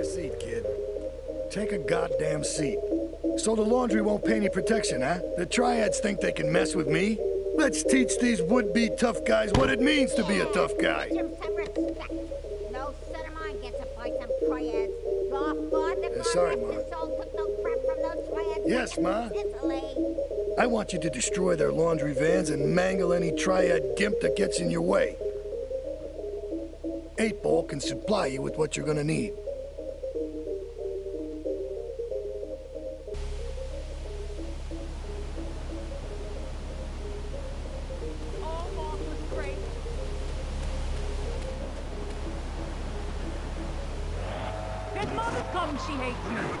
a seat, kid. Take a goddamn seat. So the laundry won't pay any protection, huh? The triads think they can mess with me? Let's teach these would-be tough guys what it means to be a tough guy. No son of mine gets to fight some triads. Your father, Yeah, sorry, Ma. took no crap from those triads. Yes, Ma. I want you to destroy their laundry vans and mangle any triad gimp that gets in your way. Eight Ball can supply you with what you're gonna need. Mother come? She hates you.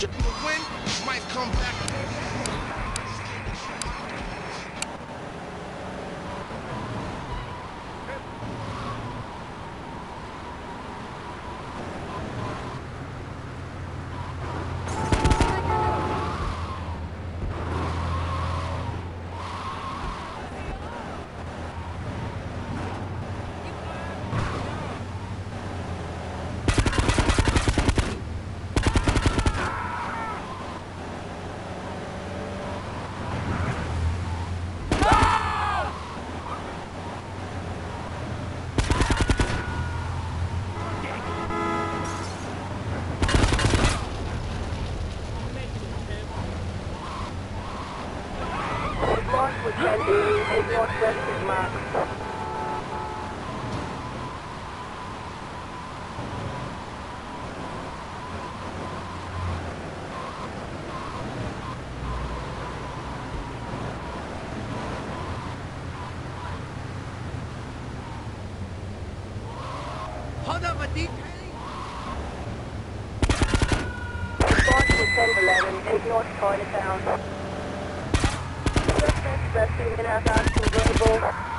Come back. Launch with 10 8 northwest is marked. Hold up, a deep. Launch with 10 11 8 north Chinatown. West Express 2.5 hours convertible.